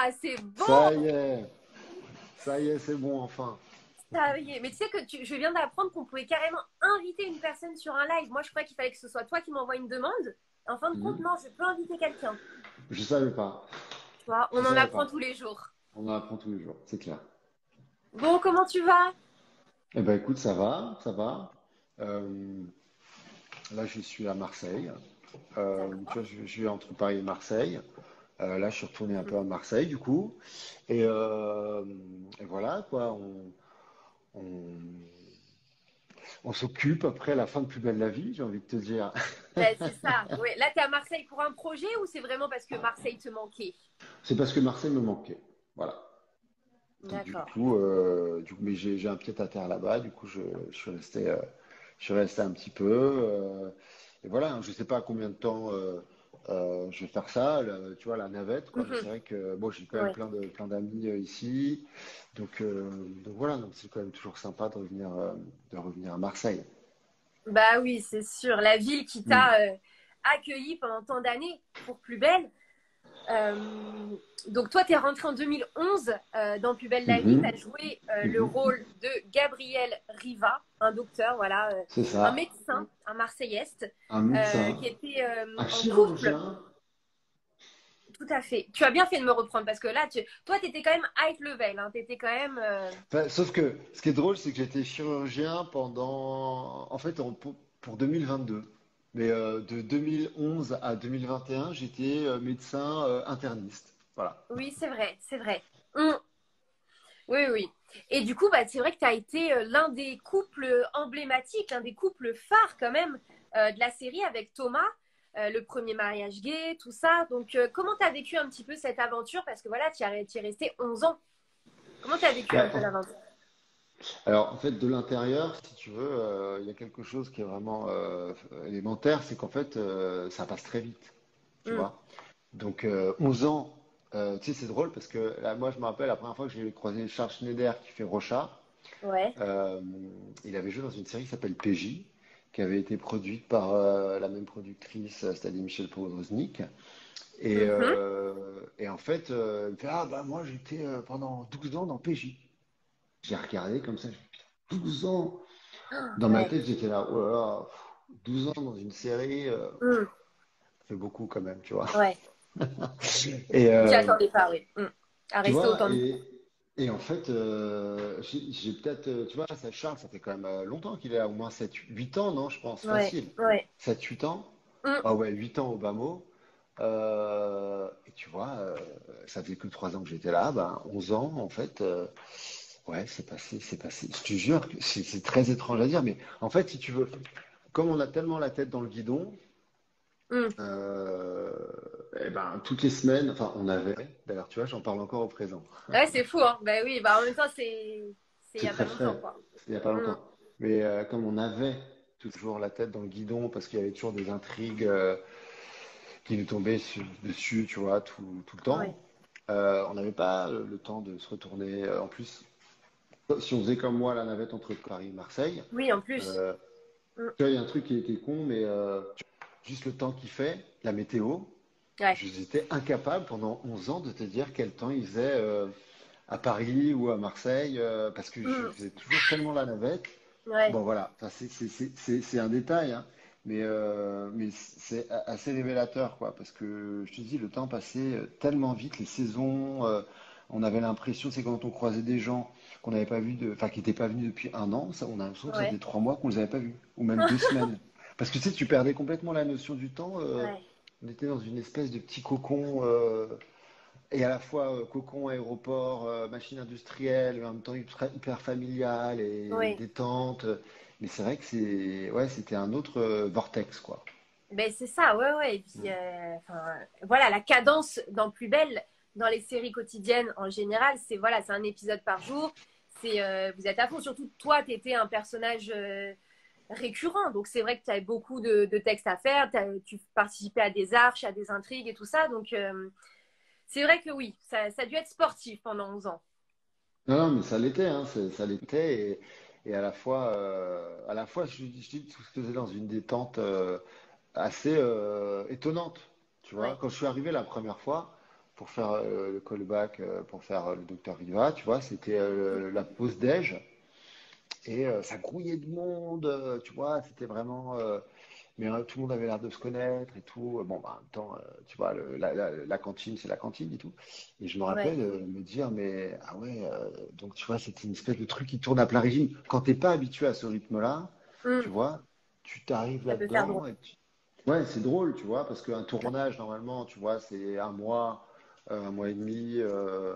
Ah, c'est bon. Ça y est. Ça y est, c'est bon, enfin. Ça y est. Mais tu sais que tu- je viens d'apprendre qu'on pouvait carrément inviter une personne sur un live. Moi, je croyais qu'il fallait que ce soit toi qui m'envoie une demande. En fin de compte, Mhm. non, je peux inviter quelqu'un. Je savais pas. Tu vois, on Je en apprend pas. tous les jours. On en apprend tous les jours, c'est clair. Bon, comment tu vas? Eh ben écoute, ça va, ça va. Euh, là, je suis à Marseille. Euh, tu vois, je, je suis entre Paris et Marseille. Euh, là, je suis retourné un peu à Marseille, du coup. Et, euh, et voilà, quoi. On, on, on s'occupe après la fin de Plus belle la vie, j'ai envie de te dire. Ben, C'est ça. Ouais. Là, tu es à Marseille pour un projet ou c'est vraiment parce que Marseille te manquait? C'est parce que Marseille me manquait. Voilà. Donc, du D'accord. coup, euh, du coup, mais j'ai un pied à terre là-bas. Du coup, je, je suis resté, je suis resté un petit peu. et voilà, hein, je sais pas combien de temps euh, je vais faire ça. le- tu vois, la navette, quoi. Mhm. c'est vrai que bon, j'ai quand même Ouais. plein de plein d'amis euh, ici. Donc, euh, donc voilà, donc c'est quand même toujours sympa de revenir, de revenir à Marseille. Bah oui, c'est sûr. La ville qui t'a euh, accueilli pendant tant d'années pour Plus Belle. Euh, donc toi, tu es rentré en 2011 euh, dans Plus Belle la vie. Mhm. Tu as joué euh, le Mhm. rôle de Gabriel Riva, un docteur, voilà, un médecin, un Marseilleste, Un médecin, qui était un en couple. chirurgien. Tout à fait. Tu as bien fait de me reprendre parce que là, tu... toi, tu étais quand même high level. Hein. Étais quand même... euh, Enfin, sauf que ce qui est drôle, c'est que j'étais chirurgien pendant, en fait, en- pour 2022. Mais euh, de 2011 à 2021, j'étais euh, médecin euh, interniste. Voilà. Oui, c'est vrai, c'est vrai. Hum. Oui, oui. Et du coup, bah, c'est vrai que tu as été l'un des couples emblématiques, l'un des couples phares quand même de la série avec Thomas, le premier mariage gay, tout ça. Donc, comment tu as vécu un petit peu cette aventure? Parce que voilà, tu es resté 11 ans. Comment tu as vécu un peu l'aventure? Alors, en fait, de l'intérieur, si tu veux, euh, il y a quelque chose qui est vraiment euh, élémentaire, c'est qu'en fait, euh, ça passe très vite. Tu Mm. vois? Donc, euh, 11 ans, tu sais, c'est drôle parce que là, moi, je me rappelle la première fois que j'ai croisé Charles Schneider qui fait Rocha. Ouais. Il avait joué dans une série qui s'appelle PJ, qui avait été produite par la même productrice, c'est-à-dire Michel Podroznik. Et, Mhm. euh, et en fait, il me fait, Ah, bah moi j'étais pendant 12 ans dans PJ. J'ai regardé comme ça, je me dis, Putain, 12 ans! Dans ma tête, j'étais là, oh là là, pff, 12 ans dans une série, euh, Hum. ça fait beaucoup quand même, tu vois. Ouais. Et, J'y euh, attendais pas, oui. Hum. À rester vois, autant de et, et en fait, euh, j'ai j'ai peut-être, euh, tu vois, ça, Charles, ça fait quand même euh, longtemps qu'il est là, au moins 7, 8 ans, non, je pense, Ouais, facile. ouais. 7, 8 ans. Mm. Ah ouais, 8 ans au bas mot. Euh, et tu vois, ça faisait que 3 ans que j'étais là, ben 11 ans, en fait, ouais, c'est passé, c'est passé. Je te jure que c'est très étrange à dire, mais en fait, si tu veux, comme on a tellement la tête dans le guidon, Mm. euh, eh ben, toutes les semaines, enfin, on avait, d'ailleurs, tu vois, j'en parle encore au présent. Ouais, c'est fou, hein. Ben oui, bah en même temps, c'est c'est il y C'est a pas longtemps. Il n'y a pas longtemps. Mais euh, comme on avait toujours la tête dans le guidon, parce qu'il y avait toujours des intrigues euh, qui nous tombaient su- dessus, tu vois, tout, tout le temps, euh, on n'avait pas le, temps de se retourner. En plus, si on faisait comme moi la navette entre Paris et Marseille, Oui, en plus. euh, Mm. il y a un truc qui était con, mais euh, juste le temps qu'il fait, la météo, Ouais. j'étais incapable pendant 11 ans de te dire quel temps il faisait euh, à Paris ou à Marseille, euh, parce que je Mm. faisais toujours tellement la navette. Ouais. Bon, voilà, Enfin, c'est un détail, hein, mais, mais c'est assez révélateur, quoi, parce que je te dis, le temps passait tellement vite, les saisons, on avait l'impression, c'est quand on croisait des gens qu'on n'avait pas vu, de, enfin, qui n'étaient pas venus depuis un an, ça, on a l'impression que ça faisait trois mois qu'on les avait pas vus, ou même deux semaines. Parce que tu sais, tu perdais complètement la notion du temps. euh, Ouais. on était dans une espèce de petit cocon, euh, et à la fois euh, cocon aéroport, machine industrielle, mais en même temps hyper, hyper familial et détente. Mais c'est vrai que c'est, ouais, c'était un autre vortex, quoi. Ben, c'est ça, ouais, ouais. Et puis, euh, enfin, voilà, la cadence dans Plus Belle, dans les séries quotidiennes en général, c'est voilà, c'est un épisode par jour. C'est, euh, vous êtes à fond. Surtout, toi, tu étais un personnage euh, récurrent. Donc, c'est vrai que tu avais beaucoup de, de textes à faire. Tu participais à des arches, à des intrigues et tout ça. Donc, euh, c'est vrai que oui, ça, ça a dû être sportif pendant 11 ans. Non, non, mais ça l'était, hein, ça l'était, et, et à la fois, à la fois, je, je dis que tout se faisait dans une détente assez étonnante, tu vois. Ouais. Quand je suis arrivé la première fois, pour faire euh, le callback, euh, pour faire le docteur Riva, tu vois, c'était la pause déj. Et ça grouillait de monde, tu vois, c'était vraiment mais tout le monde avait l'air de se connaître et tout. Bon, bah, en même temps, tu vois, la, cantine, c'est la cantine et tout. Et je me rappelle me dire, mais ah ouais, donc tu vois, c'était une espèce de truc qui tourne à plein régime. Quand tu n'es pas habitué à ce rythme-là, mm. tu vois, tu t'arrives là-dedans. Ouais, c'est drôle, tu vois, parce qu'un tournage, normalement, tu vois, c'est un mois, euh, un mois et demi. Euh,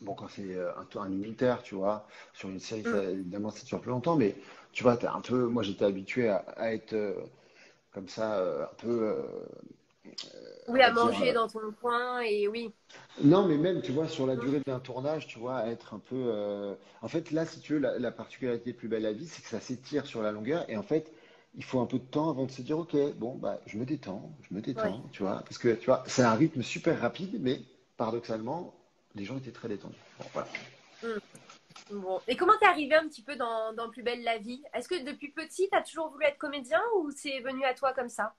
bon, quand c'est euh, un, un unitaire, tu vois, sur une série, mm. évidemment, ça dure plus longtemps, mais tu vois, as un peu, moi, j'étais habitué à, être comme ça, un peu. oui, à manger dans ton coin, et oui. Non, mais même, tu vois, sur la mm. durée d'un tournage, tu vois, être un peu. En fait, là, si tu veux, la, la particularité plus belle à vie, c'est que ça s'étire sur la longueur, et en fait, il faut un peu de temps avant de se dire, OK, bon, bah, je me détends, je me détends, tu vois. Parce que, tu vois, c'est un rythme super rapide, mais paradoxalement, les gens étaient très détendus. Bon, voilà. Bon. Et comment t'es arrivé un petit peu dans, dans Plus belle la vie? Est-ce que depuis petit, t'as toujours voulu être comédien ou c'est venu à toi comme ça?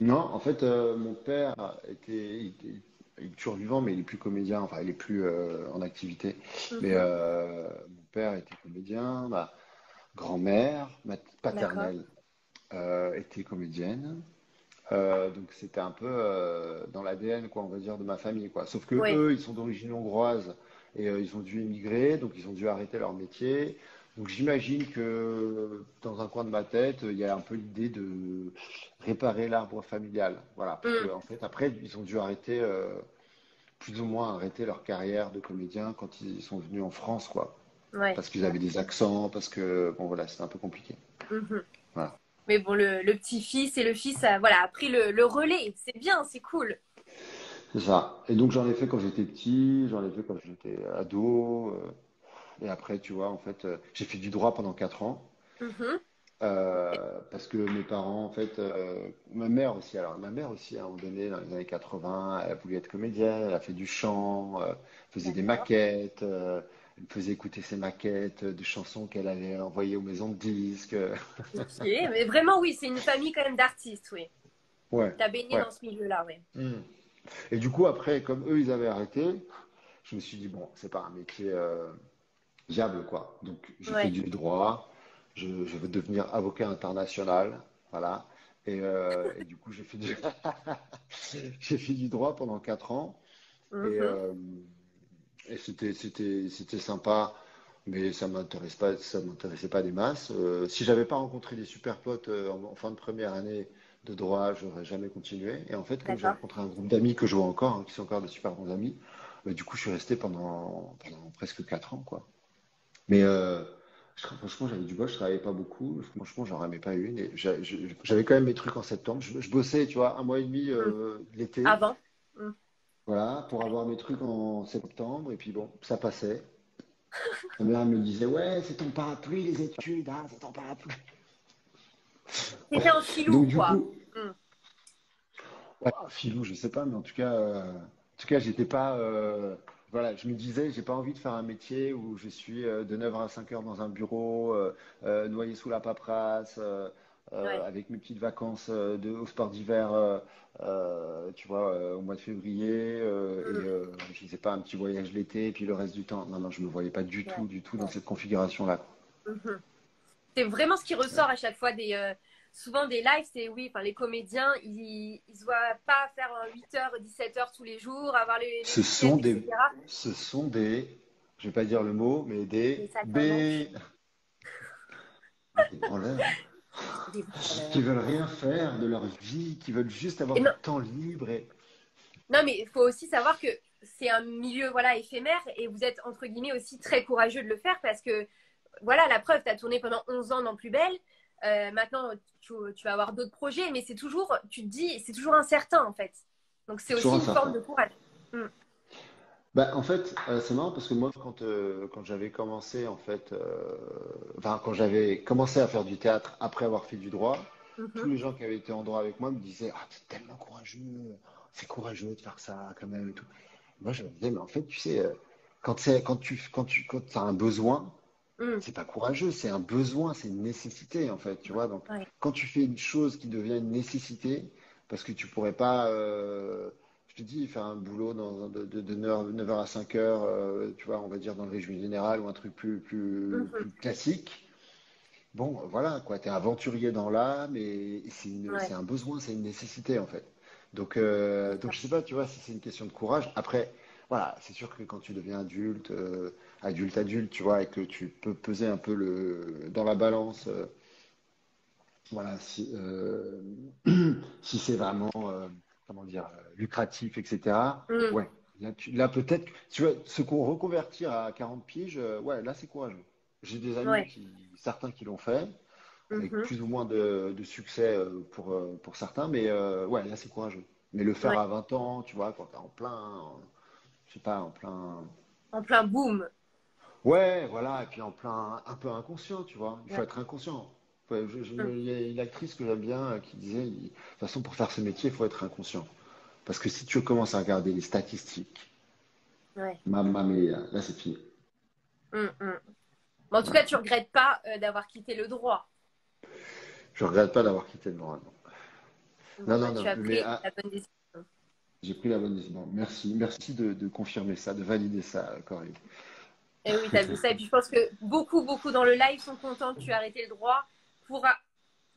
Non, en fait, euh, mon père était, il est toujours vivant, mais il est plus comédien, enfin, il est plus euh, en activité. Mhm. Mais euh, mon père était comédien, ma grand-mère paternelle euh, était comédienne. Euh, donc c'était un peu euh, dans l'ADN, quoi, on va dire, de ma famille, quoi. Sauf que eux, ils sont d'origine hongroise et ils ont dû émigrer, donc ils ont dû arrêter leur métier. Donc j'imagine que dans un coin de ma tête, il y a un peu l'idée de réparer l'arbre familial. Voilà. Mm. en fait, après, ils ont dû arrêter, plus ou moins arrêter leur carrière de comédien quand ils sont venus en France, quoi. Parce qu'ils avaient des accents, parce que, bon voilà, c'était un peu compliqué. Mm-hmm. Voilà. Mais bon, le, petit-fils et le fils a, voilà, a pris le, relais. C'est bien, c'est cool. C'est ça. Et donc, j'en ai fait quand j'étais petit, j'en ai fait quand j'étais ado. Euh, et après, tu vois, en fait, euh, j'ai fait du droit pendant 4 ans. Mm-hmm. Euh, parce que mes parents, en fait, ma mère aussi, alors ma mère aussi, à un moment donné, dans les années 80, elle a voulu être comédienne, elle a fait du chant, faisait des maquettes, elle me faisait écouter ses maquettes de chansons qu'elle avait envoyées aux maisons de disques. ok, mais vraiment, oui, c'est une famille quand même d'artistes, oui. Ouais. T'as baigné dans ce milieu-là, oui. Hmm. Et du coup, après, comme eux, ils avaient arrêté, je me suis dit, bon, c'est pas un métier euh, viable, quoi. Donc, j'ai fait du droit, je, veux devenir avocat international, voilà. Et, euh, du coup, j'ai fait, du... j'ai fait du droit pendant quatre ans. Et, mm-hmm. euh, et c'était, c'était, c'était sympa, mais ça m'intéresse pas, ça m'intéressait pas des masses. Euh, si j'avais pas rencontré des super potes euh, en, fin de première année de droit, j'aurais jamais continué. Et en fait, comme j'ai rencontré un groupe d'amis que je vois encore, hein, qui sont encore de super bons amis, bah, du coup, je suis resté pendant, pendant presque quatre ans, quoi. Mais euh, franchement, j'avais du bois, je travaillais pas beaucoup. Franchement, j'en ramais pas une. j'avais quand même mes trucs en septembre. Je, bossais, tu vois, un mois et demi euh, mmh. l'été. Avant. Mmh. Voilà, pour avoir mes trucs en septembre, et puis bon, ça passait. Ma mère me disait, ouais, c'est ton parapluie, les études, hein, c'est ton parapluie. C'était en filou, quoi. Coup, ouais, filou, je sais pas, mais en tout cas, euh, en tout cas, j'étais pas. Euh, voilà, je me disais, j'ai pas envie de faire un métier où je suis euh, de 9h à 5h dans un bureau, noyé sous la paperasse, euh, avec mes petites vacances euh, de, au sport d'hiver, euh, tu vois, au mois de février, mm. et je sais pas, un petit voyage l'été, et puis le reste du temps. Non, non, je me voyais pas du tout, du tout dans cette configuration-là. Mm-hmm. C'est vraiment ce qui ressort à chaque fois des souvent des lives, c'est oui, enfin les comédiens, ils ne se voient pas faire 8h, 17h tous les jours, avoir les, ce sont des ce sont des je vais pas dire le mot, mais des B qui veulent rien faire de leur vie, qui veulent juste avoir du temps libre. Et... Non, mais il faut aussi savoir que c'est un milieu voilà éphémère et vous êtes entre guillemets aussi très courageux de le faire parce que voilà la preuve, tu as tourné pendant 11 ans dans Plus Belle. Euh, maintenant, tu, vas avoir d'autres projets, mais c'est toujours, tu te dis, c'est toujours incertain en fait. Donc c'est aussi une forme de courage. Hmm. Bah, en fait, euh, c'est marrant parce que moi, quand, euh, quand j'avais commencé, en fait, euh, enfin, quand j'avais commencé à faire du théâtre après avoir fait du droit, mhm. tous les gens qui avaient été en droit avec moi me disaient Ah, c'est tellement courageux, c'est courageux de faire ça quand même et tout. Moi, je me disais, mais en fait, tu sais, quand, quand tu quand tu quand as un besoin, mm. c'est pas courageux, c'est un besoin, c'est une nécessité, en fait, tu vois. Donc, quand tu fais une chose qui devient une nécessité, parce que tu pourrais pas je te dis, faire un boulot dans, de, de, 9h à 5h, tu vois, on va dire dans le régime général ou un truc plus, plus, Mhm. plus classique. Bon, voilà, quoi, tu es aventurier dans l'âme et, et c'est Ouais, un besoin, c'est une nécessité en fait. Donc, euh, donc je sais pas, tu vois, si c'est une question de courage. Après, voilà, c'est sûr que quand tu deviens adulte, euh, adulte, adulte, tu vois, et que tu peux peser un peu le, dans la balance, euh, voilà, si, euh, si c'est vraiment, euh, comment dire, euh, lucratif, etc. Mm. Ouais, là, peut-être, tu vois, se con- reconvertir à 40 piges, euh, ouais, là c'est courageux. J'ai des amis Ouais. qui, certains qui l'ont fait, avec Mhm. plus ou moins de, de succès euh, pour, pour certains, mais euh, ouais, là c'est courageux. Mais le faire Ouais. à 20 ans, tu vois, quand t'es en plein, je sais pas, en plein, En plein boom. ouais, voilà, et puis en plein, un peu inconscient, tu vois, il faut être inconscient. Ouais, je- je- Mm. Il y a une actrice que j'aime bien euh, qui disait, de toute façon, pour faire ce métier, il faut être inconscient. Parce que si tu commences à regarder les statistiques, Ouais. mia, là c'est fini. Mm, mm. Mais en tout cas, tu regrettes pas euh, d'avoir quitté le droit. Je regrette pas d'avoir quitté le droit, non. Bon, Non, non, tu non, as mais pris ah, la bonne décision. j'ai pris la bonne décision. Merci, merci de, de confirmer ça, de valider ça, Corinne. Et oui, tu as vu ça. Et puis je pense que beaucoup, beaucoup dans le live sont contents que tu aies arrêté le droit pour ah,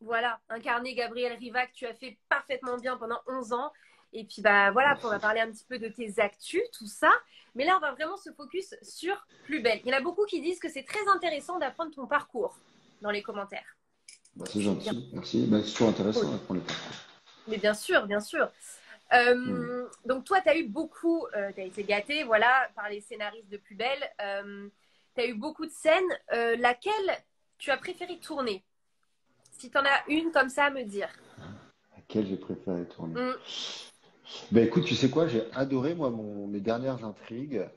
voilà, incarner Gabriel Rivac. Tu as fait parfaitement bien pendant 11 ans. Et puis bah voilà, on va parler un petit peu de tes actus, tout ça. Mais là, on va vraiment se focus sur Plus Belle. Il y en a beaucoup qui disent que c'est très intéressant d'apprendre ton parcours dans les commentaires. Bah, c'est gentil, merci. Bah, c'est toujours intéressant Cool. d'apprendre le parcours. Mais bien sûr, bien sûr. Euh. Donc toi, tu as eu beaucoup, tu as été gâté, voilà, par les scénaristes de Plus Belle. tu as eu beaucoup de scènes. Euh, laquelle tu as préféré tourner? Si tu en as une comme ça à me dire. Laquelle j'ai préféré tourner? Hmm, Ben écoute, tu sais quoi, j'ai adoré moi mon, mes dernières intrigues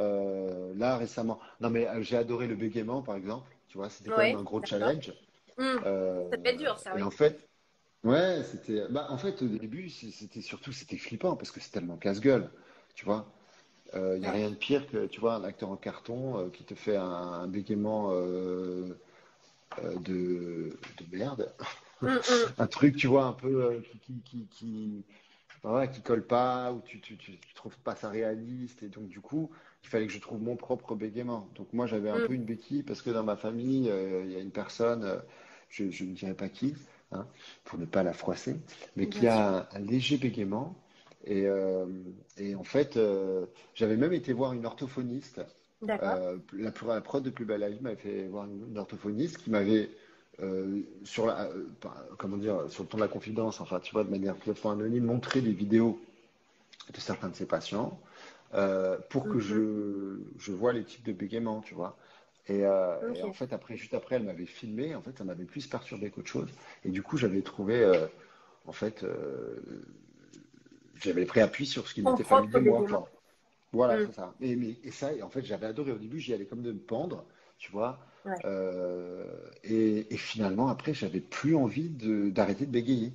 euh, là récemment. Non mais euh, j'ai adoré le bégaiement par exemple. Tu vois, c'était quand Ouais, même un gros challenge. hmm, Euh, Ça devait être dur, ça, et oui. en fait, ouais, c'était. Bah en fait au début c'était surtout c'était flippant parce que c'est tellement casse-gueule. Tu vois, il n'y a Ouais. rien de pire que tu vois un acteur en carton euh, qui te fait un, un bégaiement euh, euh, de, de merde. Hmm, hmm. Un truc, tu vois, un peu euh, qui, qui, qui, voilà, qui colle pas, ou tu, tu, tu, tu trouves pas ça réaliste. Et donc, du coup, il fallait que je trouve mon propre bégaiement. Donc, moi, j'avais un Mm. peu une béquille parce que dans ma famille, euh, il y a une personne, euh, je, je ne dirais pas qui, hein, pour ne pas la froisser, mais qui sûr. a un, un léger bégaiement. Et, euh, et en fait, euh, j'avais même été voir une orthophoniste. Euh, la, la prod de Plus belle la vie m'avait fait voir une, orthophoniste qui m'avait euh, sur la, euh, comment dire, sur le ton de la confidence, enfin, tu vois, de manière complètement anonyme, montré des vidéos de certains de ses patients pour que Mhm. je, je vois les types de bégaiement, tu vois. Et, euh, en fait, après, juste après, elle m'avait filmé. En fait, ça m'avait plus perturbé qu'autre chose. Et du coup, j'avais trouvé, euh, en fait, euh, j'avais pris appui sur ce qui m'était fallu de moi. Voilà, Mm. c'est ça. Et, mais, et ça, en fait, j'avais adoré. Au début, j'y allais comme de me pendre, tu vois. Ouais. Euh, et, et finalement, après, j'avais plus envie d'arrêter de bégayer.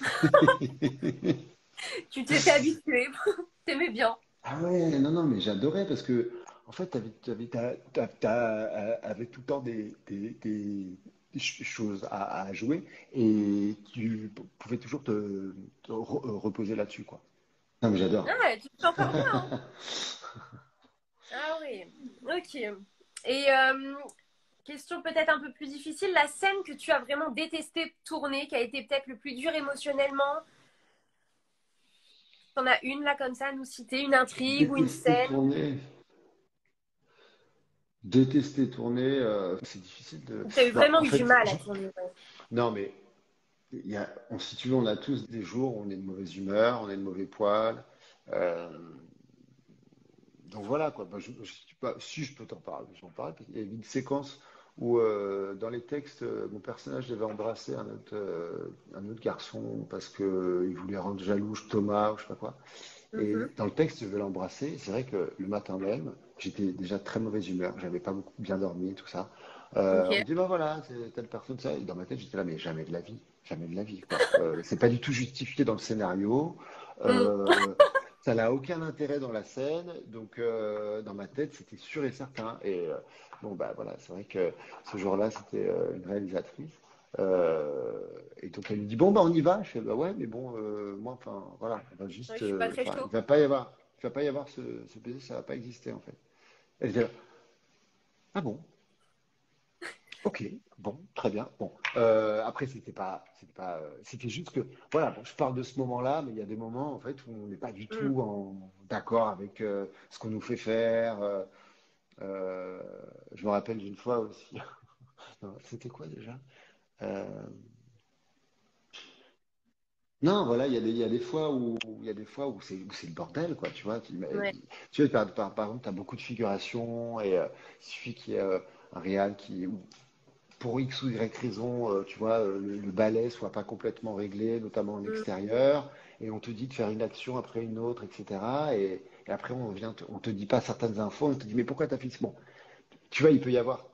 Tu t'étais habitué. T'aimais bien. Ah ouais, non, non, mais j'adorais parce que, en fait, t'avais, euh, avais tout le temps des, des, des- des ch- choses à, à jouer et tu pouvais toujours te, euh, reposer là-dessus, quoi. Non, mais j'adore. Ah, ouais, tu te sens encore bien. hein. Ah oui. Ok. Et euh, question peut-être un peu plus difficile, la scène que tu as vraiment détesté tourner, qui a été peut-être le plus dur émotionnellement? T'en as une là comme ça à nous citer, une intrigue ou une Détester scène? tourner. Détester tourner, euh, c'est difficile de. T'as eu Non, vraiment fait, du mal à tourner. ouais. Non, mais il y a, on, si tu veux, on a tous des jours où on est de mauvaise humeur, on est de mauvais poil. Euh, donc voilà, quoi. Bah, je, je si je peux t'en parler, j'en parle. Il y a une séquence où, euh, dans les textes, euh, mon personnage devait embrasser un autre, euh, un autre garçon parce que il voulait rendre jaloux Thomas ou je sais pas quoi. Et Mhm. dans le texte, je vais l'embrasser. C'est vrai que le matin même, j'étais déjà très mauvaise humeur. J'avais pas beaucoup bien dormi, tout ça. Euh, Ok. on me dit, bah voilà, c'est telle personne, ça. Et dans ma tête, j'étais là, mais jamais de la vie. Jamais de la vie, quoi. Euh, c'est pas du tout justifié dans le scénario. Euh, ça n'a aucun intérêt dans la scène. Donc, euh, dans ma tête, c'était sûr et certain. Et euh, bon, bah voilà, c'est vrai que ce jour-là, c'était une réalisatrice. Et donc elle me dit bon bah on y va. Je fais bah ouais mais bon moi enfin voilà on va juste Ouais, il va pas y avoir il va pas y avoir ce, ce baiser ça va pas exister en fait. Elle là ah bon? Ok bon très bien bon Euh, après c'était pas c'était pas euh, c'était juste que voilà bon, je parle de ce moment-là mais il y a des moments en fait où on n'est pas du Mm. tout en d'accord avec euh, ce qu'on nous fait faire. euh, je me rappelle d'une fois aussi. C'était quoi déjà? Non, voilà, il y a des, il y a des fois où il y a des fois où c'est le bordel, quoi, tu vois. Tu, Ouais. tu vois, par, par, par exemple, tu as beaucoup de figurations et il suffit qu'il y ait un réal qui, ou pour X ou Y raison, euh, tu vois, euh, le, le balai soit pas complètement réglé, notamment en Mm. extérieur, et on te dit de faire une action après une autre, etc. Et, et après, on vient, te- on te dit pas certaines infos, on te dit, mais pourquoi tu as fait ce bon? Tu vois, il peut y avoir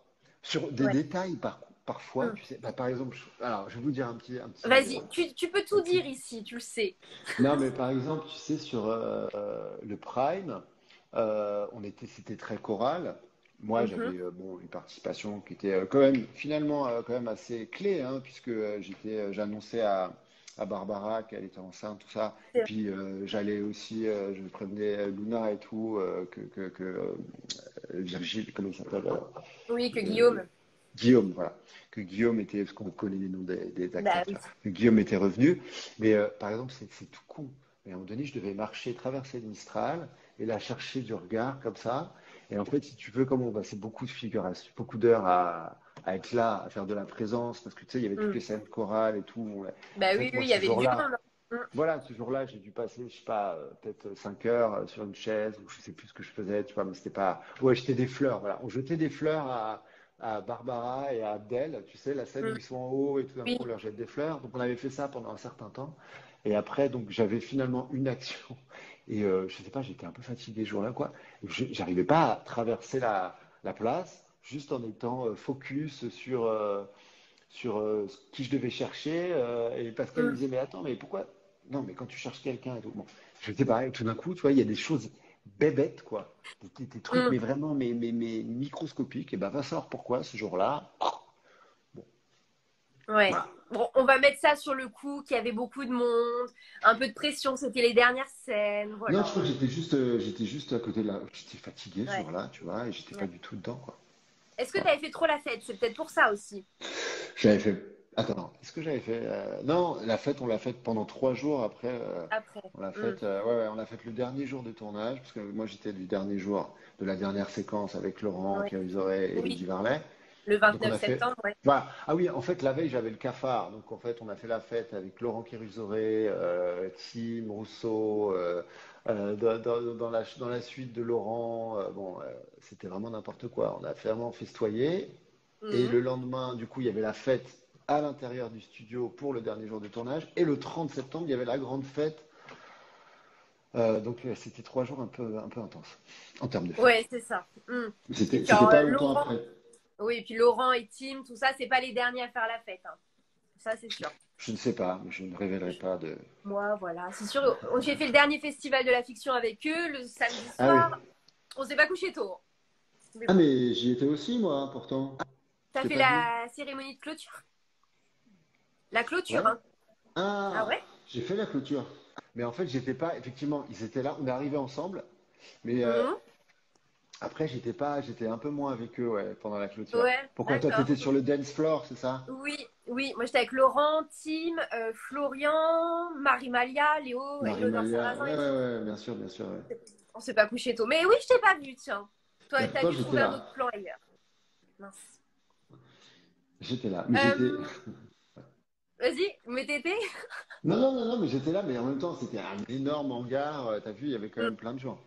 sur des Ouais. détails par, parfois, Mm. tu sais, bah, par exemple, je- alors je vais vous dire un petit, un petit, Vas-y, tu, tu peux tout dire ici, tu le sais. non, mais par exemple, tu sais, sur euh, euh, le Prime, euh, on était, c'était très choral. Moi, Mhm. j'avais euh, bon, une participation qui était euh, quand même, finalement, euh, quand même assez clé, hein, puisque j'étais, j'annonçais à, à Barbara qu'elle était enceinte, tout ça. Et puis, j'allais aussi, je prévenais Luna et tout, que, que, que Virgile, comment il s'appelle? Oui, que Guillaume. Guillaume, voilà. Que Guillaume était, parce qu'on connaît les noms des, des Bah acteurs, oui. Que Guillaume était revenu. Mais par exemple, c'est c'est tout con. Mais à un moment donné, je devais marcher, traverser le Mistral et la chercher du regard comme ça. Et en fait, si tu veux, comme on c'est beaucoup de figuration, beaucoup d'heures à, à être là, à faire de la présence, parce que tu sais, il y avait toutes Mm. les scènes chorales et tout. Bah oui, il y avait du monde. Mm. voilà, ce jour-là, j'ai dû passer, je sais pas, euh, peut-être 5 heures euh, sur une chaise, ou je sais plus ce que je faisais, tu vois, mais c'était pas. Ouais, jeter des fleurs, voilà. On jetait des fleurs à, à Barbara et à Abdel, tu sais, la scène où Mm. ils sont en haut et tout d'un Oui. coup on leur jette des fleurs. Donc on avait fait ça pendant un certain temps. Et après, donc j'avais finalement une action. Et euh, je sais pas, j'étais un peu fatigué ce jour-là, quoi. J'arrivais pas à traverser la, la place, juste en étant euh, focus sur. euh, sur euh, ce qui je devais chercher. euh, et Pascal me Mm. disait, mais attends, mais pourquoi? Non, mais quand tu cherches quelqu'un et tout. Bon, je sais pas, et tout d'un coup, tu vois, il y a des choses bébêtes, quoi. Des, trucs, Mm. mais vraiment, mais, mais, mais microscopiques. Et ben, va savoir pourquoi ce jour-là. Ouais. Voilà. Bon, on va mettre ça sur le coup, qu'il y avait beaucoup de monde, un peu de pression, c'était les dernières scènes, Non, je crois que j'étais juste, euh, j'étais juste à côté de la. J'étais fatigué ce Ouais. jour-là, tu vois, et j'étais pas Ouais. du tout dedans, quoi. Est-ce que tu avais fait trop la fête? C'est peut-être pour ça aussi. J'avais fait. Attends, est-ce que j'avais fait. euh, Non, la fête, on l'a faite pendant trois jours après. euh, Après. On l'a Mm. fait, euh, ouais, ouais, on l'a fait le dernier jour de tournage, parce que moi j'étais du dernier jour de la dernière séquence avec Laurent Ouais. Kérizoré et Oui. Lydie Varlet. Le Donc on 29 a fait, septembre, ouais. voilà. Ah oui, en fait la veille j'avais le cafard, donc en fait on a fait la fête avec Laurent Kérizoré, euh, Tim, Rousseau, euh, euh, dans, dans- dans la, dans la suite de Laurent, euh, bon, euh, c'était vraiment n'importe quoi. On a vraiment festoyé, et Mhm. le lendemain, du coup, il y avait la fête à l'intérieur du studio pour le dernier jour de tournage, et le 30 septembre, il y avait la grande fête Euh, donc euh, c'était trois jours un peu, un peu intenses en termes de fête. Ouais, c'est ça. Mm. C'était, pas euh, longtemps Laurent, après. Oui, et puis Laurent et Tim, tout ça, c'est pas les derniers à faire la fête. hein. Ça, c'est sûr. Je ne sais pas, je ne révélerai pas de. Moi, voilà, c'est sûr. On- J'ai fait le dernier festival de la fiction avec eux le samedi Ah soir. oui. On s'est pas couché tôt. Mais Ah bon. mais j'y étais aussi moi, pourtant. T'as fait la cérémonie de clôture? La clôture, Ouais. hein Ah, Ah ouais? J'ai fait la clôture. Mais en fait, j'étais pas. Effectivement, ils étaient là. On est arrivés ensemble. Mais euh, Mhm. Après, j'étais pas. J'étais un peu moins avec eux ouais, pendant la clôture. Ouais, Pourquoi toi, t'étais sur le dance floor, c'est ça? Oui, oui. Moi, j'étais avec Laurent, Tim, euh, Florian, Marie-Malia, Léo, Eleonore Marie-Malia. Sarrazin Ouais, ouais, bien sûr, bien sûr. On s'est pas couché tôt. Mais oui, je t'ai pas vu, tiens. Toi, Mais t'as dû trouver un là. autre plan ailleurs. Mince. J'étais là. Mais j'étais. Euh, Vas-y, mais t'étais Non, non, non, non, mais j'étais là, mais en même temps, c'était un énorme hangar. euh, T'as vu, il y avait quand même plein de gens.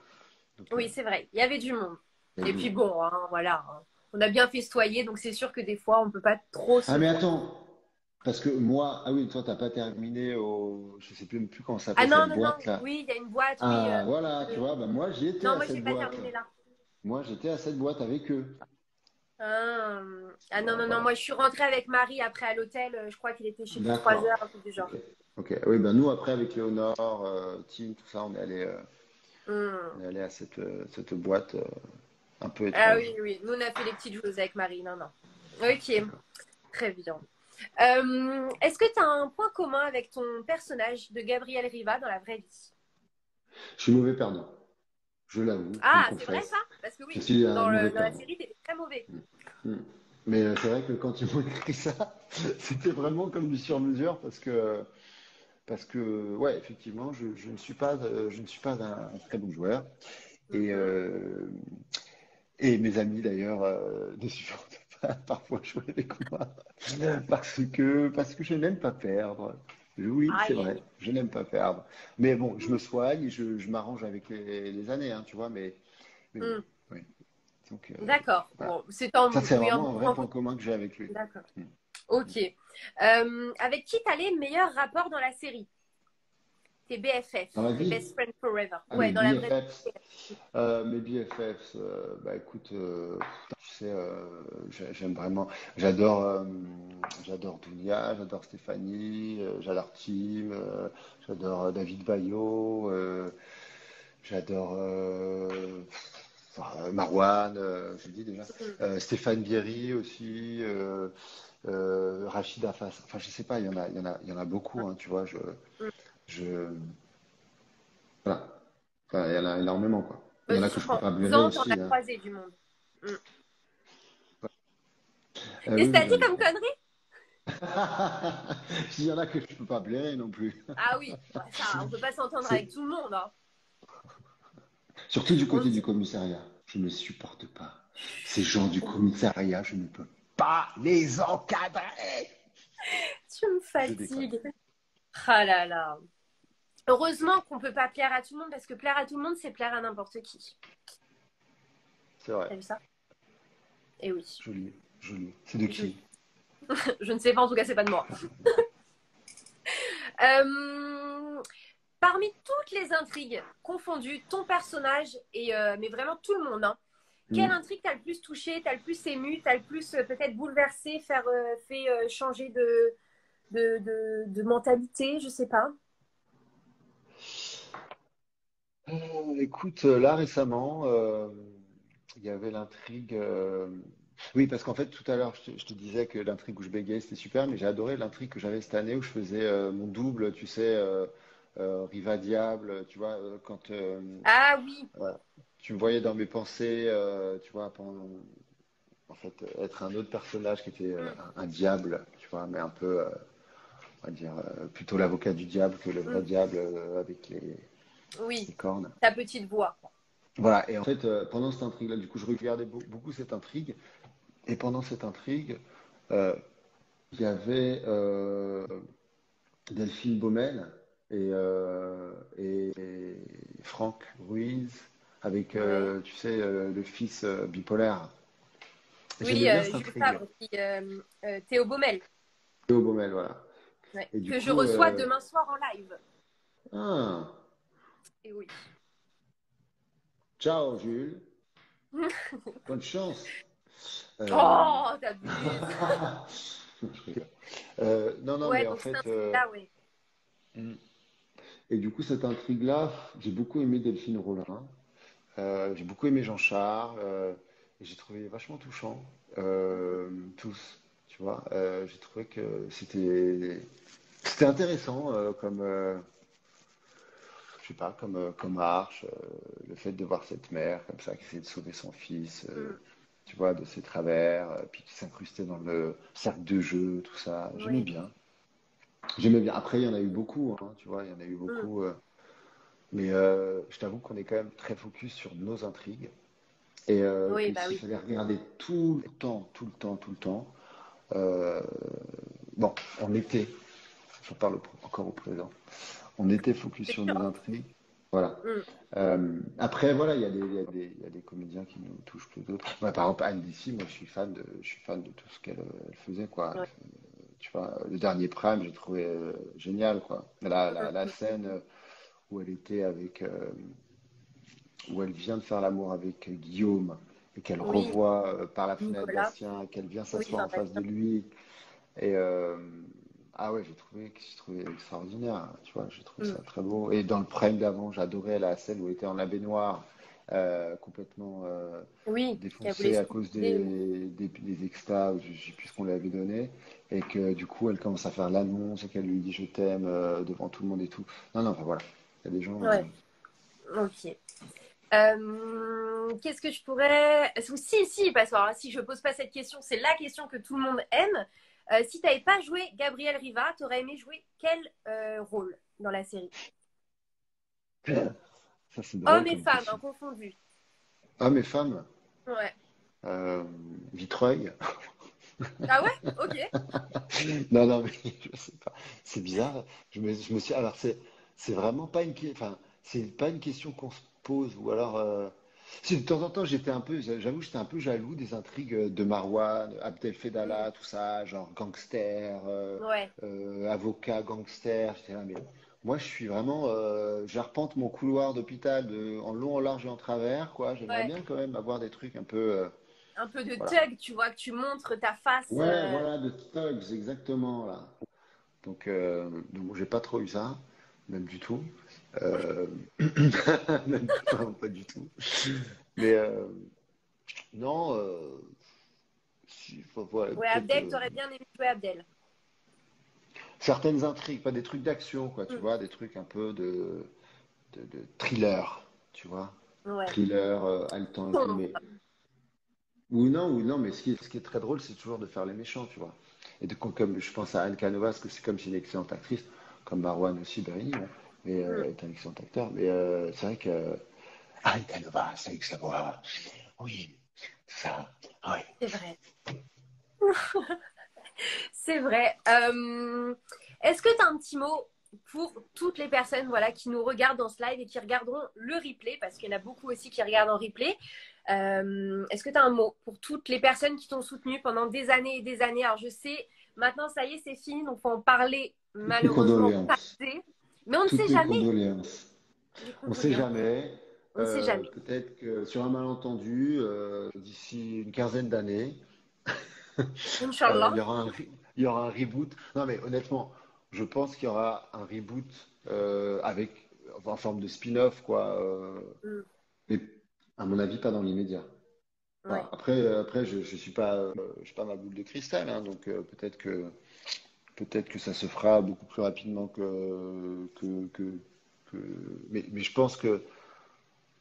Donc, euh, Oui, c'est vrai. Il y avait du monde. Et puis bon, hein, voilà. hein. On a bien festoyé, donc c'est sûr que des fois, on peut pas trop se Ah, mais attends, parce que moi, ah oui, toi, t'as pas terminé au. Je sais plus, plus comment ça Ah s'appelle non, cette non, non. boîte là. Oui, il y a une boîte, oui. Ah, euh, voilà, tu vois, bah, moi, j'y étais Non, à moi, j'ai pas boîte. terminé là. Moi, j'étais à cette boîte avec eux. Ah, ah non, non, non, moi je suis rentrée avec Marie après à l'hôtel, euh, je crois qu'il était chez trois D'accord. heures, un truc du genre. Ok. Oui, ben nous, après, avec Léonore, euh, Tim, tout ça, on est allé, on est allé à cette, euh, cette boîte euh, un peu Ah étrange. oui, oui, nous on a fait les petites choses avec Marie, non, non. Ok, très bien. Euh, Est-ce que tu as un point commun avec ton personnage de Gabriel Riva dans la vraie vie? Je suis mauvais perdant. Je l'avoue. Ah, c'est vrai ça? Parce que oui, dans, le- mauvais dans la série, tu étais très mauvais. Mm. Mais euh, c'est vrai que quand ils m'ont écrit ça, c'était vraiment comme du sur-mesure parce que, parce que, ouais, effectivement, je, je ne suis pas, euh, je ne suis pas un, un très bon joueur. Et, euh, et mes amis d'ailleurs euh, ne supportent pas parfois jouer avec moi parce que, parce que je n'aime pas perdre. Oui, c'est vrai, je n'aime pas perdre. Mais bon, je me soigne, je, je m'arrange avec les, les années, hein, tu vois, mais, Mm. oui. D'accord. voilà. Bon, c'est tant ça, c'est oui, vraiment un en- vrai en- point commun que j'ai avec lui. D'accord. Mm. Ok. Euh, avec qui t'as les meilleurs rapports dans la série? Tes BFF, Dans la tes Best Friend Forever. Ah, ouais, dans la vraie. Euh, mes BFFs, euh, bah écoute, euh, tu sais, j'ai- j'aime vraiment, j'adore, j'adore Dounia, j'adore Stéphanie, j'adore Tim, j'adore David Bayo, j'adore enfin, Marwan, j'ai dit déjà, euh, Stéphane Vieri aussi, euh, euh, Rachida Fass, enfin je sais pas, il y en a, il y en a, il y en a beaucoup, hein, tu vois, je, je, voilà, Enfin, il y en a énormément quoi. Il y en a que je peux pas blairer aussi. as hein. croisé du monde. Euh, Et oui, t'as dit comme connerie Il y en a que je peux pas blairer non plus. Ah oui, ça, on peut pas s'entendre avec tout le monde. hein. Surtout du côté On- du commissariat. Je ne supporte pas. Ces gens du commissariat, je ne peux pas les encadrer. Tu me fatigues. Ah là là. Heureusement qu'on peut pas plaire à tout le monde parce que plaire à tout le monde, c'est plaire à n'importe qui. C'est vrai. T'as vu ça? Eh oui. Joli, joli. C'est de qui? Je ne sais pas, en tout cas, c'est pas de moi. Euh, parmi toutes les intrigues confondues, ton personnage et euh, mais vraiment tout le monde, hein, quelle Mm. intrigue t'as le plus touché, t'as le plus ému, t'as le plus euh, peut-être bouleversé, faire euh, fait euh, changer de, de, de, de mentalité, je sais pas. Écoute, là récemment, euh, il y avait l'intrigue. euh, Oui, parce qu'en fait, tout à l'heure, je te, je te disais que l'intrigue où je bégayais, c'était super, mais j'ai adoré l'intrigue que j'avais cette année où je faisais euh, mon double, tu sais, Riva Diable, tu vois, quand Ah oui, tu me voyais dans mes pensées, euh, tu vois, pendant- en fait, être un autre personnage qui était euh, un, un diable, tu vois, mais un peu, euh, on va dire, plutôt l'avocat du diable que le vrai Mm. diable avec les, les oui, cornes. ta petite voix. Voilà, et en fait, pendant cette intrigue-là, du coup, je regardais beau- beaucoup cette intrigue, et pendant cette intrigue, il y avait Delphine Baumel et, et, et Franck Ruiz avec, euh, tu sais, euh, le fils euh, bipolaire. Oui, euh, Jules. Favre, qui, Théo Baumel, Théo Baumel, voilà. ouais, Et du que coup, je reçois demain soir en live. Ah, Et oui. ciao Jules. Bonne chance. Euh, Oh, rigole. Euh, non, non, Ouais, mais en fait, euh, là, ouais. Mm. Et du coup, cette intrigue-là, j'ai beaucoup aimé Delphine Rollin, euh, j'ai beaucoup aimé Jean-Charles, euh, et j'ai trouvé vachement touchant, euh, tous, tu vois. J'ai trouvé que c'était c'était intéressant comme, je sais pas, comme, comme arche, le fait de voir cette mère comme ça qui essaie de sauver son fils, Mm. tu vois, de ses travers, puis qui s'incrustait dans le cercle de jeu, tout ça. J'aimais Oui. bien. J'aimais bien. Après, il y en a eu beaucoup, hein, tu vois, il y en a eu beaucoup. euh, mais euh, je t'avoue qu'on est quand même très focus sur nos intrigues. Et euh, Oui, bah s'il oui. fallait regarder tout le temps, tout le temps, tout le temps, euh, bon, on était, je parle encore au présent, on était focus sur nos intrigues. Voilà. Mm. Euh, après, voilà, il y a des, y y a comédiens qui nous touchent plus d'autres. Ouais, par exemple, Anne Dessy, moi, je suis fan de, je suis fan de tout ce qu'elle elle faisait, quoi. Ouais. Tu vois, le dernier Prime, j'ai trouvé euh, génial, quoi. La, Mm. la, la scène où elle était avec, euh, où elle vient de faire l'amour avec Guillaume et qu'elle Oui. revoit euh, par la fenêtre. Bastien, qu'elle vient s'asseoir Oui, en face de lui. Et euh, ah ouais, j'ai trouvé, j'ai trouvé extraordinaire, tu vois, j'ai trouvé Mm. ça très beau. Et dans le Prime d'avant, j'adorais la scène où elle était en la baignoire euh, complètement euh, Oui, défoncée à se cause des, des, des extas, je je sais plus ce qu'on lui avait donné, et que du coup, elle commence à faire l'annonce et qu'elle lui dit je t'aime euh, devant tout le monde et tout. Non, non, enfin voilà. Il y a des gens. Ouais. euh, Ok. Euh, qu'est-ce que je pourrais... Si, si, parce que alors, si je pose pas cette question, c'est la question que tout le monde aime. Euh, si tu n'avais pas joué Gabriel Riva, tu aurais aimé jouer quel rôle dans la série? Ça, Hommes et femmes, hein, confondus. Hommes et femmes, Ouais. Vitreuil? Ah ouais? Ok. Non, non, mais je sais pas. C'est bizarre. Je me, je me suis. Alors, c'est, c'est vraiment pas une, enfin, c'est pas une question qu'on se pose. Ou alors, euh, si de temps en temps, j'étais un peu, j'avoue, j'étais un peu jaloux des intrigues de Marwan, Abdel Fedala, tout ça, genre gangster, euh, Ouais. euh, avocat, gangster. J'étais là, mais moi, je suis vraiment, j'arpente mon couloir d'hôpital en long, en large et en travers, quoi. J'aimerais Ouais. bien quand même avoir des trucs un peu. Un peu de Voilà. tug, tu vois, que tu montres ta face. Ouais, voilà, de thugs, exactement, là. Donc, donc j'ai pas trop eu ça, même du tout. Euh, même pas, pas du tout. Mais euh, non, euh, si, faut- voilà, Ouais, Abdel, euh, t'aurais bien aimé jouer Abdel. certaines intrigues, pas des trucs d'action, quoi, tu Mm. vois, des trucs un peu de, de, de thriller, tu vois, Ouais. thriller euh, haletant mais ou non, ou non, mais ce qui est, ce qui est très drôle, c'est toujours de faire les méchants, tu vois. Et de, comme je pense à Anne Canova, parce que c'est comme c'est une excellente actrice, comme Marwan aussi, Berry, hein, mais euh, Mm. est un excellent acteur. Mais euh, c'est vrai que Canova, c'est avec sa voix, oui, ça, oui. C'est vrai. C'est vrai. Euh, Est-ce que tu as un petit mot pour toutes les personnes voilà, qui nous regardent dans ce live et qui regarderont le replay, parce qu'il y en a beaucoup aussi qui regardent en replay. Euh, Est-ce que tu as un mot pour toutes les personnes qui t'ont soutenu pendant des années et des années? Alors je sais, maintenant ça y est, c'est fini, donc faut en parler malheureusement pas condoléances. assez. Mais on ne sait jamais. On sait condoléances. jamais. On ne sait Euh, jamais. peut-être que sur un malentendu, euh, d'ici une quinzaine d'années, Euh, il y aura un, re- il y aura un reboot. Non, mais honnêtement, je pense qu'il y aura un reboot euh, avec en forme de spin-off, quoi. euh, Mm. mais à mon avis, pas dans l'immédiat. Après, après, je, je suis pas, euh, je suis pas ma boule de cristal, hein, donc euh, peut-être que peut-être que ça se fera beaucoup plus rapidement que que, que, que- Mais, mais je pense que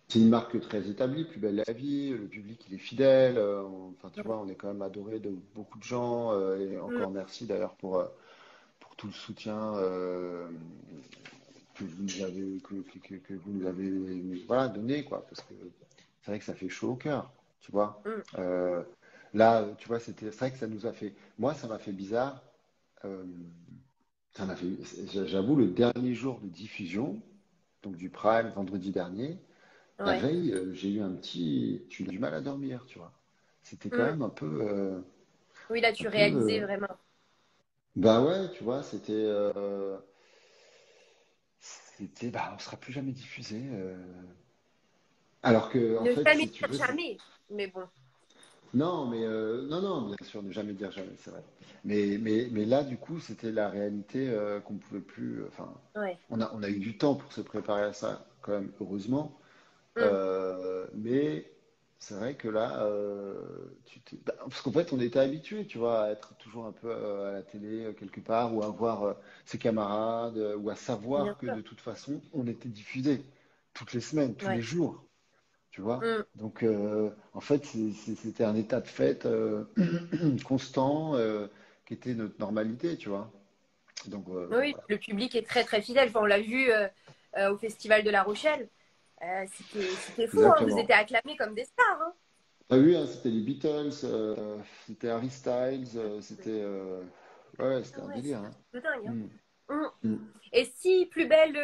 c'est une marque très établie, Plus belle la vie, le public il est fidèle, euh, on- enfin tu vois, on est quand même adoré de beaucoup de gens, euh, et encore merci d'ailleurs pour, euh, pour tout le soutien euh, que vous nous avez, que, que- que- que vous nous avez voilà, donné, quoi, parce que c'est vrai que ça fait chaud au cœur, tu vois. Mm. Euh, là, tu vois, c'était, c'est vrai que ça nous a fait, moi ça m'a fait bizarre, j'avoue, le dernier jour de diffusion, donc du Prime, vendredi dernier, la veille, euh, j'ai eu un petit. Eu du mal à dormir, tu vois. C'était quand Mm. même un peu. euh, Oui, là, tu peu, réalisais euh, vraiment. Bah ouais, tu vois, c'était. euh, C'était. Bah, on sera plus jamais diffusé. euh. Alors que, en Ne fait, jamais si tu veux, jamais. Mais bon. Non, mais euh, non, non, bien sûr, ne jamais dire jamais, c'est vrai. Mais, mais, mais là, du coup, c'était la réalité euh, qu'on pouvait plus. Enfin, Ouais. on a, on a eu du temps pour se préparer à ça, quand même, heureusement. Mm. Euh, mais c'est vrai que là, euh, tu t'es- bah, parce qu'en fait, on était habitué, tu vois, à être toujours un peu euh, à la télé euh, quelque part, ou à voir euh, ses camarades, euh, ou à Bien savoir que sûr. de toute façon, on était diffusé toutes les semaines, tous Ouais. les jours, tu vois. Mm. Donc, euh, en fait, c'était un état de fait euh, constant euh, qui était notre normalité, tu vois. Donc, euh, Oui, voilà. le public est très très fidèle. Enfin, on l'a vu au Festival de La Rochelle. C'était fou, hein. Vous étiez acclamés comme des stars. hein. T'as vu, hein, c'était les Beatles, c'était Harry Styles, c'était ouais, c'était Ah un délire. Hein. c'est dingue. Mm. Mm. Et si Plus Belle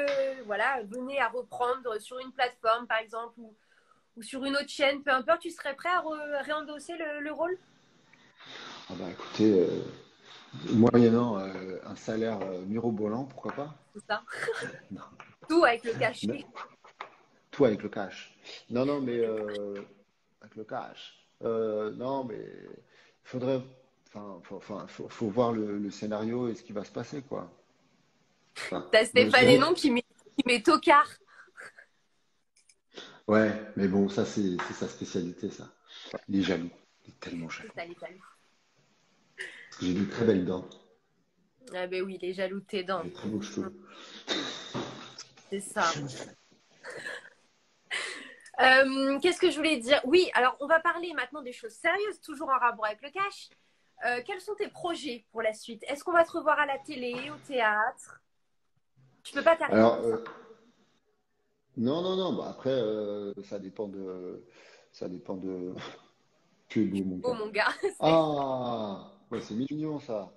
voilà, venait à reprendre sur une plateforme, par exemple, ou, ou sur une autre chaîne, peu importe, tu serais prêt à re- réendosser le, le rôle? Ah bah écoutez, euh, moyennant euh, un salaire euh, mirobolant, pourquoi pas? C'est ça Non. Tout avec le Non. cachet. Tout avec le cash. Non, non, mais euh, avec le cash. Non, mais il faudrait, enfin, faut, enfin, faut, faut voir le, le scénario et ce qui va se passer, quoi. Enfin, T'as Stéphane Hénon qui met, qui met tocard. Ouais, mais bon, ça, c'est sa spécialité, ça. Il est jaloux. Il est tellement jaloux. C'est ça, les jaloux. Parce que j'ai de très belles dents. Ah ben oui, les jaloux de tes dents. J'ai de très beaux cheveux. C'est ça. Euh, Qu'est-ce que je voulais dire? Oui, alors on va parler maintenant des choses sérieuses, toujours en rapport avec le cash. Euh, quels sont tes projets pour la suite? Est-ce qu'on va te revoir à la télé, au théâtre? Tu peux pas t'arrêter. Non, non, non. Bah, après, euh, ça dépend de. Ça dépend de. Tu es beau, mon Oh gars. mon gars, Ah, ouais, c'est mignon, ça.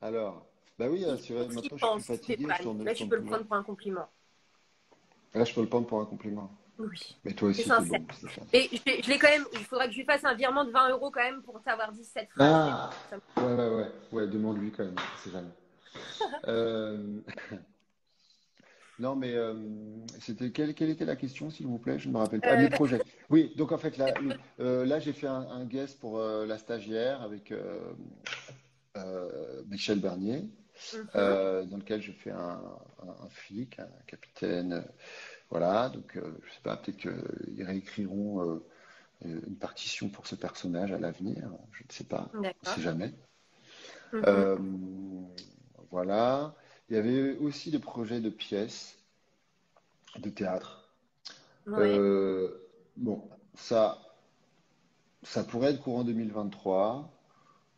Alors, bah oui, c'est vrai, j'y maintenant, je pense, suis fatigué. Je tourne, Là, je tu peux le prendre pour un compliment. Là, je peux le prendre pour un compliment. Oui. Mais toi aussi, C'est Stéphane. Mais je, je l'ai quand même, il faudrait que je lui fasse un virement de 20 euros quand même pour t'avoir dit cette phrase. Ah, ouais, ouais, ouais. Ouais, demande-lui quand même, c'est jamais. Euh, Non, mais euh, c'était quelle, quelle était la question, s'il vous plaît? Je ne me rappelle pas. Ah, Euh, mes projets. Oui, donc en fait, là. Euh, là j'ai fait un, un guest pour euh, la stagiaire avec Michel Bernier, Mhm. dans lequel je fais un, un- un flic, un capitaine. voilà, donc je sais pas, peut-être qu'ils réécriront une partition pour ce personnage à l'avenir. Je ne sais pas, on ne sait jamais. Mhm. Voilà. Il y avait aussi des projets de pièces, de théâtre. Ouais. Euh, bon, ça, ça pourrait être courant 2023.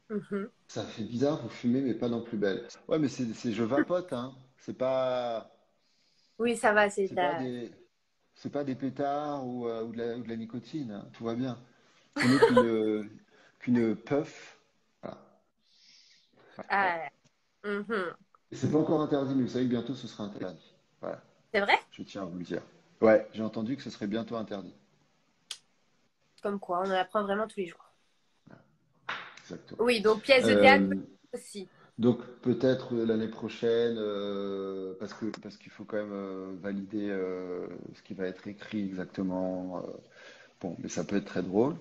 Mhm. Ça fait bizarre, vous fumez, mais pas dans Plus belle. Ouais, mais c'est, je vapote, hein. C'est pas, Oui, ça va, c'est c'est pas ta... des, c'est pas des pétards ou, euh, ou de la, ou de la nicotine. hein. Tout va bien. Ce n'est qu'une, qu'une puff. Voilà. Ah. Mhm. Et C'est pas encore interdit, mais vous savez que bientôt ce sera interdit. Voilà. C'est vrai? Je tiens à vous le dire. Ouais, j'ai entendu que ce serait bientôt interdit. Comme quoi, on en apprend vraiment tous les jours. Exactement. Oui, donc pièce de théâtre Euh, aussi. donc peut-être l'année prochaine, euh, parce que parce qu'il faut quand même euh, valider euh, ce qui va être écrit exactement. euh, bon, mais ça peut être très drôle.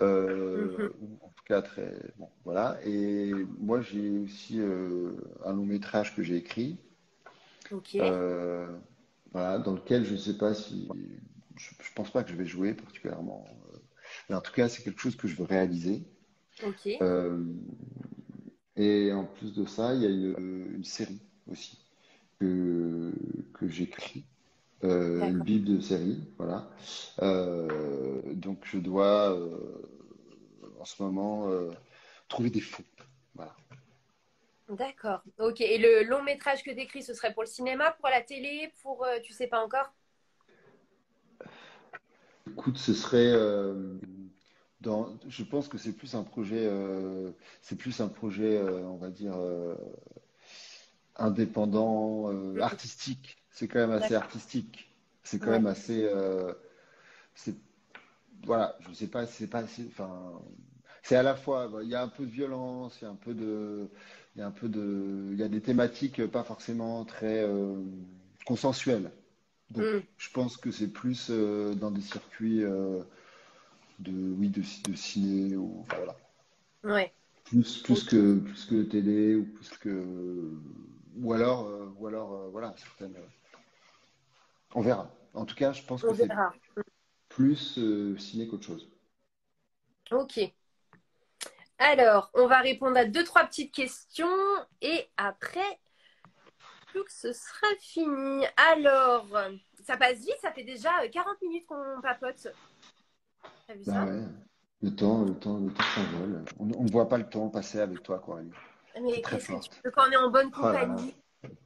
Euh, ou en tout cas très bon, voilà. Et moi j'ai aussi euh, un long métrage que j'ai écrit, euh, voilà, dans lequel je ne sais pas si je, pense pas que je vais jouer particulièrement, mais en tout cas c'est quelque chose que je veux réaliser. Et en plus de ça, il y a une, une série aussi que, que j'écris, euh, une bible de série, voilà. Euh, donc je dois euh, en ce moment trouver des fonds, voilà. D'accord. Ok. Et le long métrage que t'écris, ce serait pour le cinéma, pour la télé, pour... tu sais pas encore? Écoute, ce serait dans, je pense que c'est plus un projet, c'est plus un projet, on va dire indépendant, Mhm. artistique. C'est quand même assez artistique. C'est quand Ouais. même assez, euh, voilà, je sais pas, c'est pas, c'est, enfin, c'est à la fois, il y a un peu de violence, il y a un peu de, il y a un peu de, il y a des thématiques pas forcément très euh, consensuelles. Donc, Mm. je pense que c'est plus euh, dans des circuits euh, de, oui, de, de ciné ou, enfin, voilà. Ouais. Plus, plus que, plus que télé ou plus que, ou alors, ou alors, voilà, certaines. On verra. En tout cas, je pense On que c'est plus euh, ciné qu'autre chose. Ok. Alors, on va répondre à deux, trois petites questions et après, tout que ce sera fini. Alors, ça passe vite, ça fait déjà euh, 40 minutes qu'on papote. T'as vu Bah ça? ouais, le temps, le temps, le temps s'envole. On ne voit pas le temps passer avec toi, Coralie. Mais qu'est-ce que tu veux quand on est en bonne compagnie?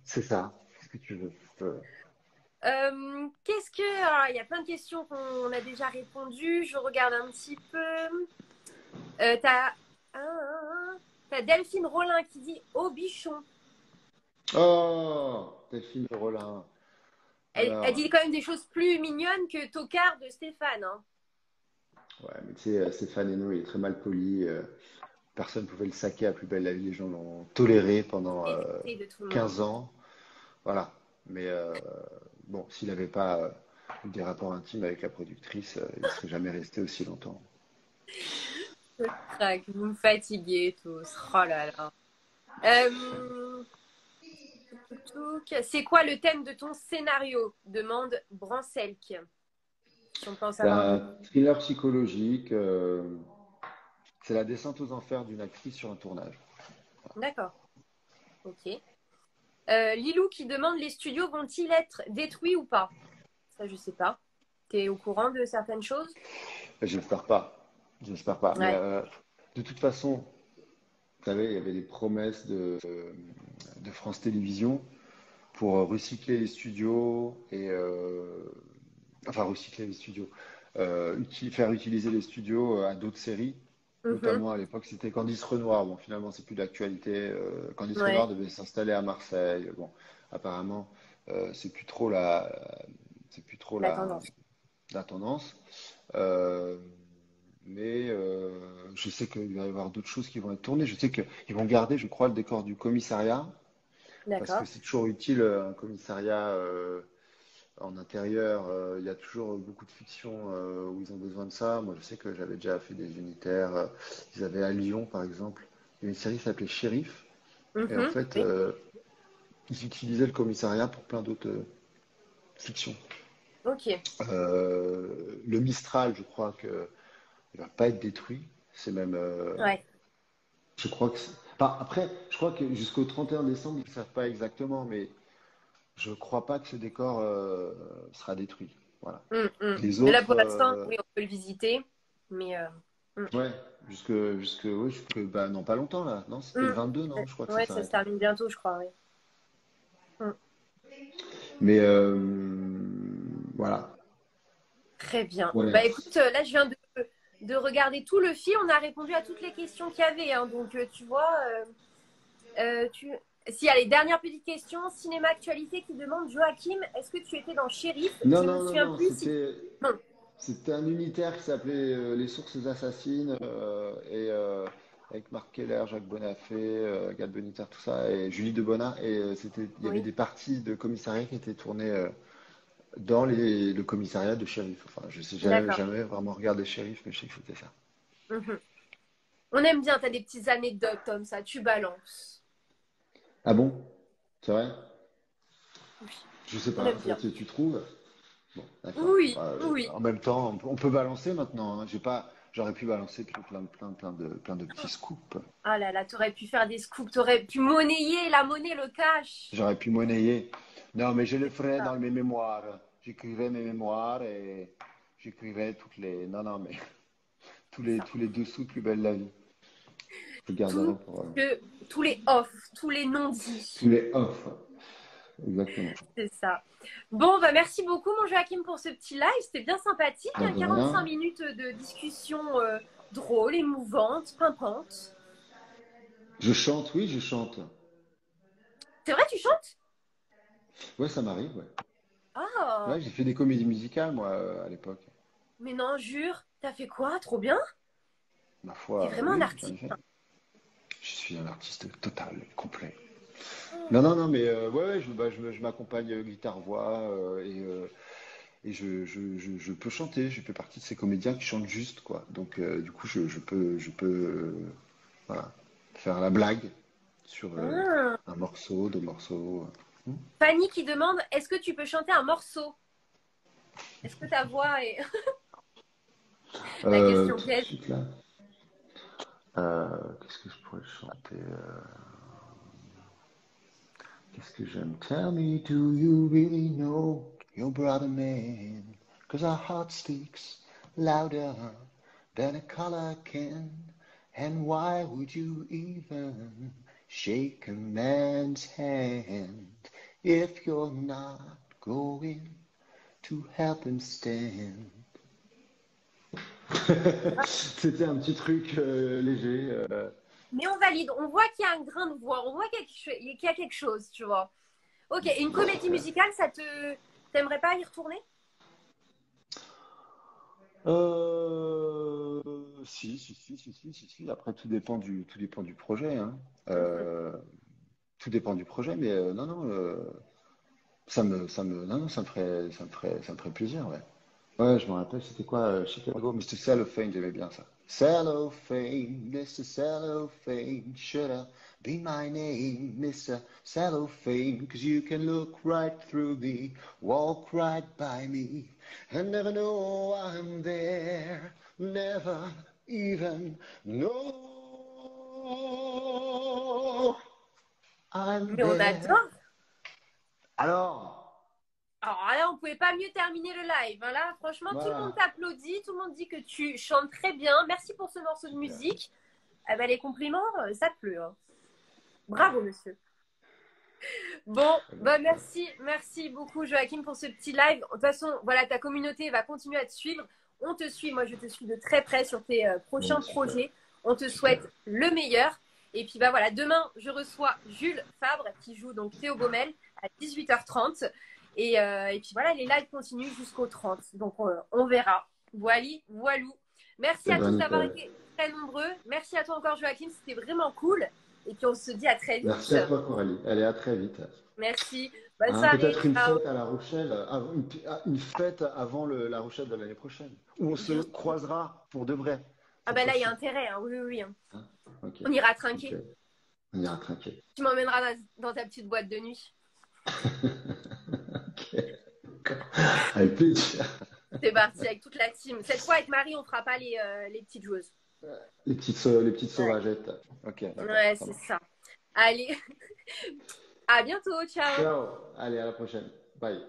C'est ça. Qu'est-ce que tu veux? Euh, qu'est-ce que... alors, il y a plein de questions qu'on a déjà répondu. Je regarde un petit peu. Euh, t'as... ah, t'as Delphine Rollin qui dit Au bichon. Oh, Delphine Rollin. Elle, Alors, elle dit quand même des choses plus mignonnes que Tocard de Stéphane. hein. ouais, mais tu sais, euh, Stéphane Hainaut, il est très mal poli. personne ne pouvait le saquer à plus belle la vie. Les gens l'ont toléré pendant Et euh, c'est de tout le monde. 15 ans. Voilà. Mais euh, bon, s'il n'avait pas euh, eu des rapports intimes avec la productrice, euh, il ne serait jamais resté aussi longtemps. Je craque, vous me fatiguez tous. Oh là là. Euh, C'est quoi le thème de ton scénario? demande Brancelk. Si on pense C'est à un thriller psychologique. euh, c'est la descente aux enfers d'une actrice sur un tournage. D'accord. Ok. Euh, Lilou qui demande les studios vont-ils être détruits ou pas? Ça, je sais pas. Tu es au courant de certaines choses? J'espère pas. J'espère pas. Mais, Ouais. euh, de toute façon, vous savez, il y avait des promesses de, de France Télévisions pour recycler les studios et euh, enfin recycler les studios, euh, faire utiliser les studios à d'autres séries. Mhm. Notamment à l'époque, c'était Candice Renoir. Bon, finalement, c'est plus d'actualité. Euh, Candice Ouais. Renoir devait s'installer à Marseille. Bon, apparemment, euh, c'est plus trop la, c'est plus trop La la, tendance. la tendance. Euh, mais euh, je sais qu'il va y avoir d'autres choses qui vont être tournées. Je sais qu'ils vont garder, je crois, le décor du commissariat parce que c'est toujours utile un commissariat en intérieur. euh, il y a toujours beaucoup de fictions euh, où ils ont besoin de ça. Moi, je sais que j'avais déjà fait des unitaires. euh, ils avaient à Lyon, par exemple, une série qui s'appelait Shérif. Et en Mhm. fait, ils utilisaient le commissariat pour plein d'autres fictions. Ok. Euh, le Mistral, je crois que il va pas être détruit. C'est même, euh, Ouais. je crois que. Enfin, après, je crois que jusqu'au 31 décembre, ils ne savent pas exactement, mais je crois pas que ce décor euh, sera détruit. Voilà. Mm, mm. Les Mais là, autres, pour l'instant, euh, oui, on peut le visiter. Mais euh, Ouais, jusque, jusque, oui, jusque, bah, non, pas longtemps là. Non, c'était le Mm. 22, non, je crois que ouais, ça ça se termine bientôt, je crois. oui. Mais euh, voilà. Très bien. Ouais. Bah écoute, là, je viens de, de regarder tout le film. On a répondu à toutes les questions qu'il y avait. hein. Donc, tu vois, euh, tu... s'il y a les dernières petites questions, cinéma actualité qui demande Joachim, est-ce que tu étais dans Shérif Non, Je non, me non, souviens non, plus si- c'était, un unitaire qui s'appelait euh, Les Sources Assassines euh, et euh, avec Marc Keller, Jacques Bonafé, Gad Boniter, tout ça, et Julie Debona. Et c'était, il y avait des parties de commissariat qui étaient tournées dans les, le commissariat de shérif. Enfin, je sais jamais vraiment regardé shérif, mais je sais que c'était ça. Mhm. On aime bien, tu as des petites anecdotes comme ça, tu balances. Ah bon? C'est vrai? Oui. Je sais pas, tu, tu trouves? Bon. Oui, Euh, oui. En même temps, on peut, balancer maintenant. hein. J'ai pas, j'aurais pu balancer plein, plein, plein, de, plein de petits scoops. Ah là là, tu aurais pu faire des scoops, tu aurais pu monnayer la monnaie, le cash. J'aurais pu monnayer. Non, mais je le ferai Ah. dans mes mémoires. J'écrirai mes mémoires et j'écrirai toutes les. Non, non, mais tous les, tous les dessous de plus belle la vie. Je garderai pour euh, Que tous les off, tous les non-dits. tous les off. Exactement. C'est ça. Bon, bah merci beaucoup, mon Joachim, pour ce petit live. C'était bien sympathique. Bah, hein, de 45 rien. minutes de discussion euh, drôle, émouvante, pimpante. Je chante, oui, je chante. C'est vrai, tu chantes? Ouais, ça m'arrive, ouais. Ah, Ouais, j'ai fait des comédies musicales, moi, euh, à l'époque. mais non, jure. T'as fait quoi? Trop bien? Ma foi. T'es vraiment oui, un artiste. Je suis un artiste total, complet. Non, non, non, mais euh, ouais, ouais, je, bah, je, m'accompagne euh, guitare-voix euh, et, euh, et je, peux chanter. Je fais partie de ces comédiens qui chantent juste, quoi. Donc, du coup, je, peux, je peux voilà, faire la blague sur Ah. un morceau, deux morceaux. Fanny qui demande est-ce que tu peux chanter un morceau? Est-ce que ta voix est. La question piège. Euh, qu'est-ce que je pourrais chanter euh, Qu'est-ce que j'aime Tell me, do you really know your brother man? Cause our heart speaks louder than a color can. And why would you even shake a man's hand if you're not going to help him stand? C'était un petit truc euh, léger. euh. Mais on valide. On voit qu'il y a un grain de voix. On voit qu'il y a quelque chose, tu vois. Ok, et une comédie musicale, ça te. T'aimerais pas y retourner? Euh, si, si, si, si, si, si, si. Après, tout dépend du, tout dépend du projet. hein. Euh, tout dépend du projet, mais euh, non, non, ça me, ça me, non, non, ça me ferait, ça me ferait, ça me ferait plaisir, ouais. Ouais, je me rappelle, c'était quoi, euh, Chicago, Mr. Cellophane, j'aimais bien ça. Cellophane, Mr. Cellophane, should I be my name, Mr. Cellophane, cause you can look right through me, walk right by me, and never know I'm there, never even know I'm Mais on there. adore. Alors, Alors là, on pouvait pas mieux terminer le live. hein. Là, franchement, tout le monde t'applaudit, tout le monde dit que tu chantes très bien. Merci pour ce morceau de musique. Eh ben, les compliments, euh, ça pleut. hein. Bravo, monsieur. Bon, bah merci, merci beaucoup Joachim pour ce petit live. De toute façon, voilà, ta communauté va continuer à te suivre. On te suit, moi je te suis de très près sur tes euh, prochains projets. On te souhaite le meilleur. Et puis bah voilà, demain je reçois Jules Fabre qui joue donc Théo Baumel à 18h30. Et, euh, et puis voilà, les lives continuent jusqu'au 30. Donc euh, on verra. Voilà, voilou. Merci à tous d'avoir été très nombreux. Merci à toi encore Joachim, c'était vraiment cool. Et puis on se dit à très vite. merci à toi Coralie. Allez, à très vite. Merci. Bonne Hein, soirée. Peut-être une fête à La Rochelle, une, fête avant le- La Rochelle de l'année prochaine, où on se croisera pour de vrai. Ah bah là, il y a intérêt. hein. Oui, oui, oui. hein. Ok, On ira trinquer. On ira trinquer. Tu m'emmèneras dans, dans ta petite boîte de nuit. Avec plaisir. C'est parti avec toute la team. Cette fois, avec Marie, on ne fera pas les, euh, les, petites joueuses. Les petites, les petites sauvagettes. Ok. Ouais, c'est ça. Allez, à bientôt. Ciao. Ciao. Allez, à la prochaine. Bye.